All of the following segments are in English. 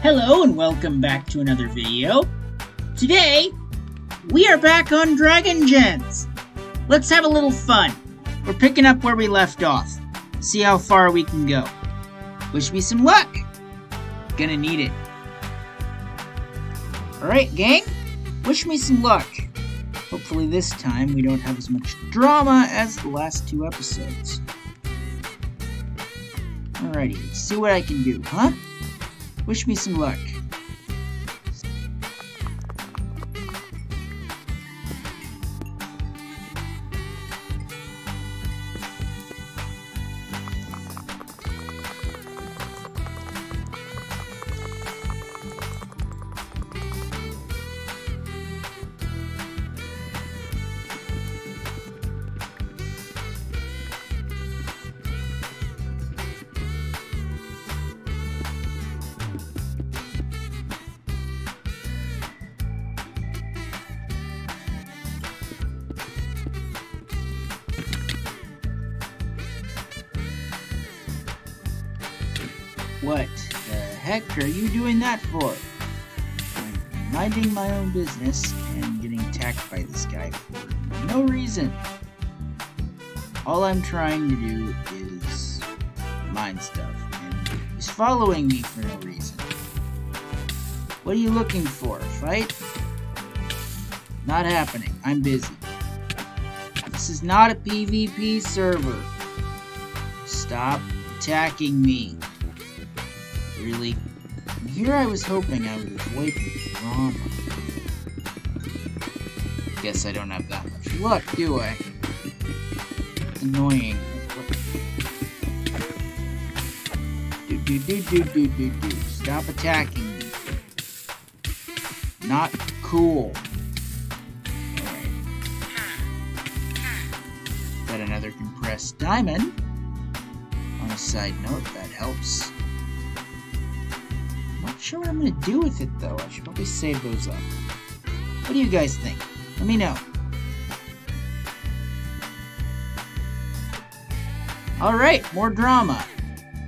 Hello and welcome back to another video. Today, we are back on Dragon Gens. Let's have a little fun. We're picking up where we left off. See how far we can go. Wish me some luck. Gonna need it. Alright, gang. Wish me some luck. Hopefully this time we don't have as much drama as the last two episodes. Alrighty, see what I can do, huh? Wish me some luck. What the heck are you doing that for? I'm minding my own business and getting attacked by this guy for no reason. All I'm trying to do is mine stuff, and he's following me for no reason. What are you looking for? Fight? Not happening. I'm busy. This is not a PvP server. Stop attacking me. Really? Here I was hoping I would avoid drama. Guess I don't have that much luck, do I? Annoying. Do do do do do do do. Stop attacking me. Not cool. Got another compressed diamond. On a side note, that helps. Sure what I'm gonna do with it though. I should probably save those up. What do you guys think? Let me know. Alright, more drama.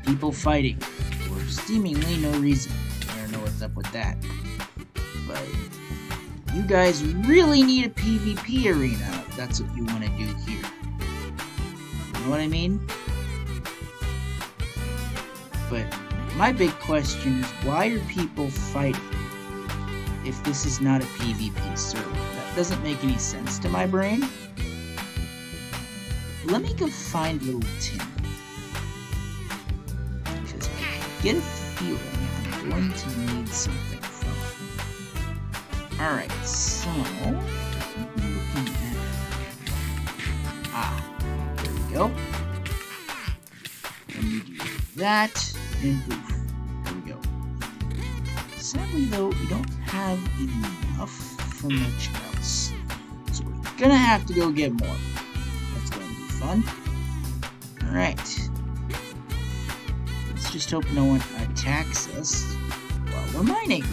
People fighting. For seemingly no reason. I don't know what's up with that. But you guys really need a PvP arena if that's what you want to do here. You know what I mean? But my big question is why are people fighting if this is not a PvP server? That doesn't make any sense to my brain. Let me go find little Tim. Because I get a feeling I'm going to need something from him. Alright, so Ah, there we go. Let me do that and poof. There we go. Sadly though, we don't have enough for much else. So we're gonna have to go get more. That's to be fun. Alright. Let's just hope no one attacks us while we're mining.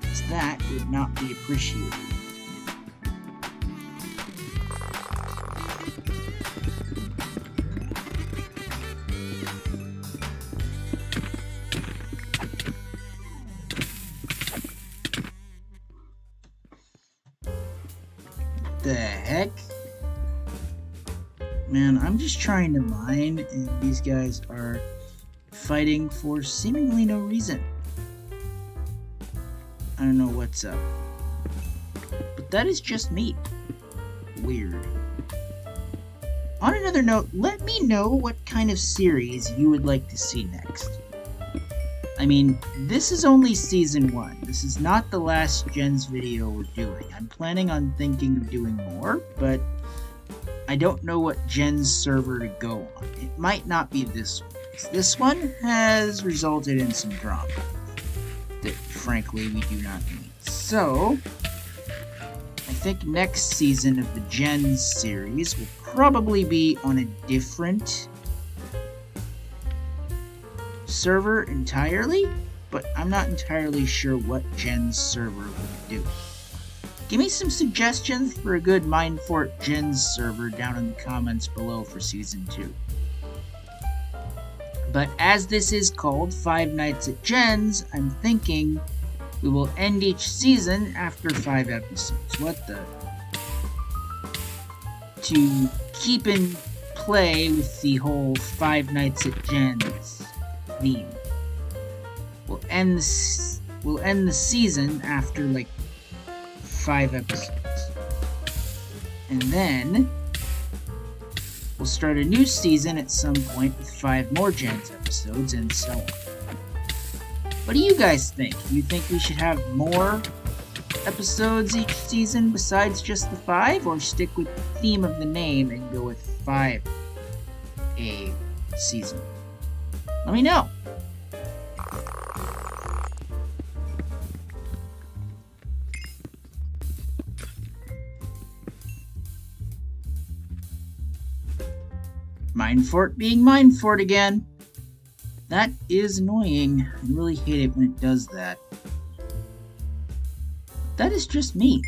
Because that would not be appreciated. Man, I'm just trying to mine, and these guys are fighting for seemingly no reason. I don't know what's up. But that is just me. Weird. On another note, let me know what kind of series you would like to see next. I mean, this is only season one. This is not the last Gens video we're doing. I'm planning on thinking of doing more, but I don't know what Gens server to go on. It might not be this one. This one has resulted in some drama that, frankly, we do not need. So, I think next season of the Gens series will probably be on a different server entirely, but I'm not entirely sure what Gens server would do. Give me some suggestions for a good Minecraft Gens server down in the comments below for Season 2. But as this is called Five Nights at Gens, I'm thinking we will end each season after five episodes. What the? To keep in play with the whole Five Nights at Gens theme. We'll end the, we'll end the season after like five episodes. And then we'll start a new season at some point with five more Gens episodes and so on. What do you guys think? You think we should have more episodes each season besides just the five, or stick with the theme of the name and go with five a season? Let me know. Minecraft being Minecraft again. That is annoying. I really hate it when it does that. That is just me.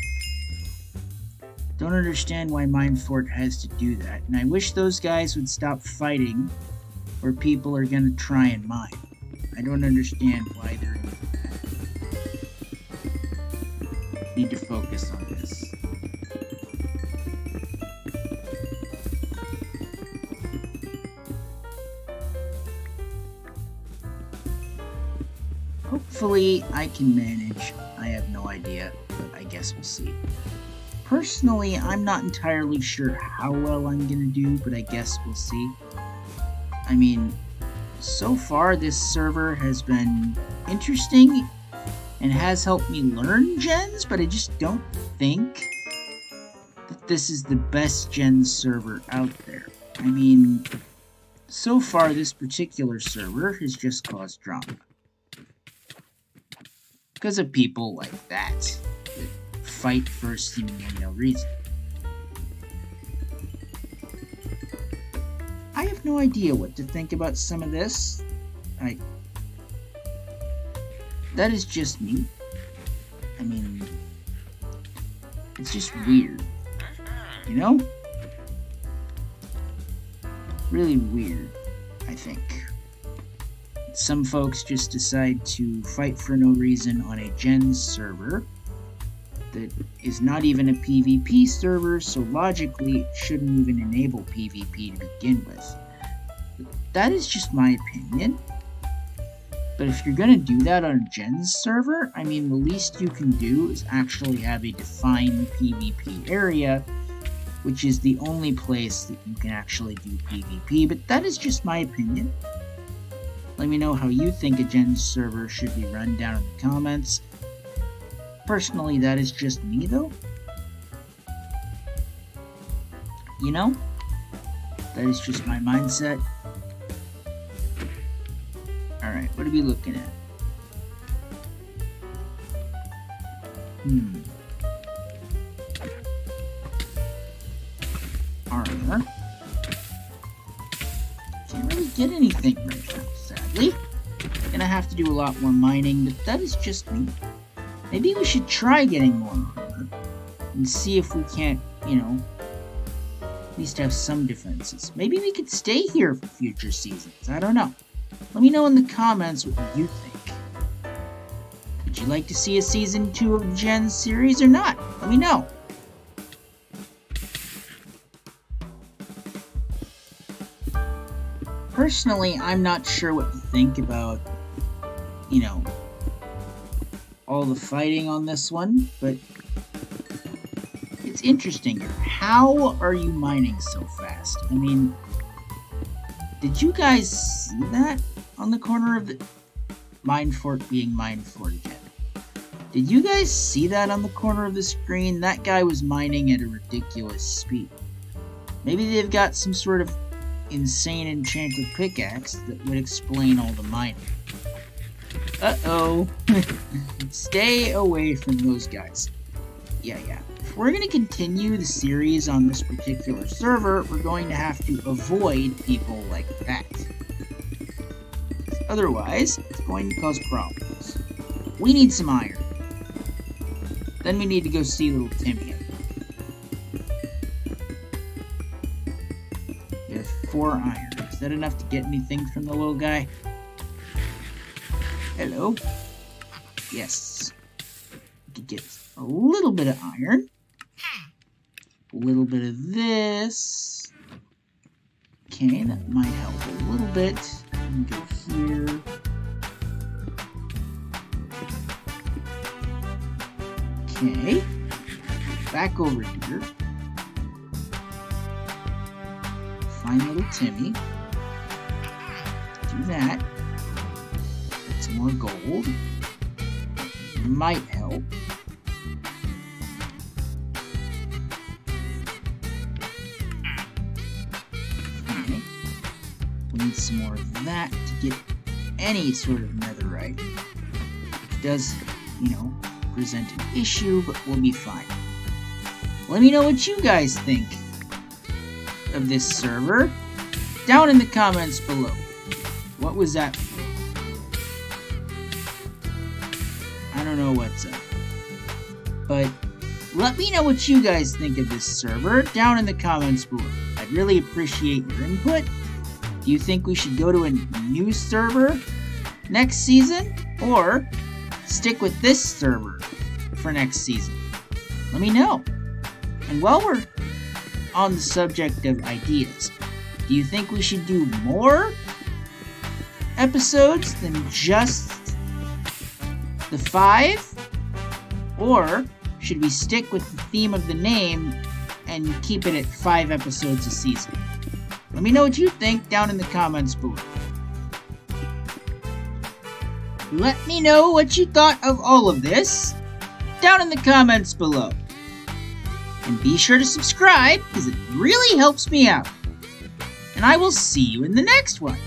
Don't understand why Minecraft has to do that, and I wish those guys would stop fighting where people are gonna try and mine. I don't understand why they're doing that. Need to focus on Hopefully, I can manage. I have no idea, but I guess we'll see. Personally, I'm not entirely sure how well I'm gonna do, but I guess we'll see. I mean, so far this server has been interesting and has helped me learn gens, but I just don't think that this is the best gens server out there. I mean, so far this particular server has just caused drama because of people like that that fight for seemingly no reason. I have no idea what to think about some of this. I. That is just me. I mean, it's just weird. You know? Really weird, I think some folks just decide to fight for no reason on a gens server that is not even a PvP server, so logically it shouldn't even enable PvP to begin with. That is just my opinion. But if you're gonna do that on a gens server, I mean, the least you can do is actually have a defined PvP area, which is the only place that you can actually do PvP, but that is just my opinion. Let me know how you think a gens server should be run down in the comments. Personally, that is just me, though. You know? That is just my mindset. Alright, what are we looking at? Hmm. Armor. Can't really get anything right now sadly. Gonna have to do a lot more mining, but that is just me. Maybe we should try getting more armor and see if we can't, you know, at least have some defenses. Maybe we could stay here for future seasons. I don't know. Let me know in the comments what you think. Would you like to see a season 2 of Gen series or not? Let me know. Personally, I'm not sure what to think about, you know, all the fighting on this one, but it's interesting. How are you mining so fast? I mean, did you guys see that on the corner of the Minecraft being Minecraft again? Did you guys see that on the corner of the screen? That guy was mining at a ridiculous speed. Maybe they've got some sort of insane enchanted pickaxe that would explain all the mining. Uh-oh. Stay away from those guys. Yeah, yeah. If we're going to continue the series on this particular server, we're going to have to avoid people like that. Otherwise, it's going to cause problems. We need some iron. Then we need to go see little Timmy. Four irons. that enough to get anything from the little guy? Hello? Yes. We could get a little bit of iron. A little bit of this. Okay, that might help a little bit. Go here. Okay. Back over here. Find little Timmy. Do that. Get some more gold. Might help. Okay. We need some more of that to get any sort of netherite. It does, you know, present an issue, but we'll be fine. Let me know what you guys think of this server down in the comments below. What was that for? I don't know what's up. But let me know what you guys think of this server down in the comments below. I'd really appreciate your input. Do you think we should go to a new server next season? Or stick with this server for next season? Let me know. And while we're on the subject of ideas, do you think we should do more episodes than just the five? Or should we stick with the theme of the name and keep it at five episodes a season? Let me know what you think down in the comments below. Let me know what you thought of all of this down in the comments below. And be sure to subscribe because it really helps me out. And I will see you in the next one.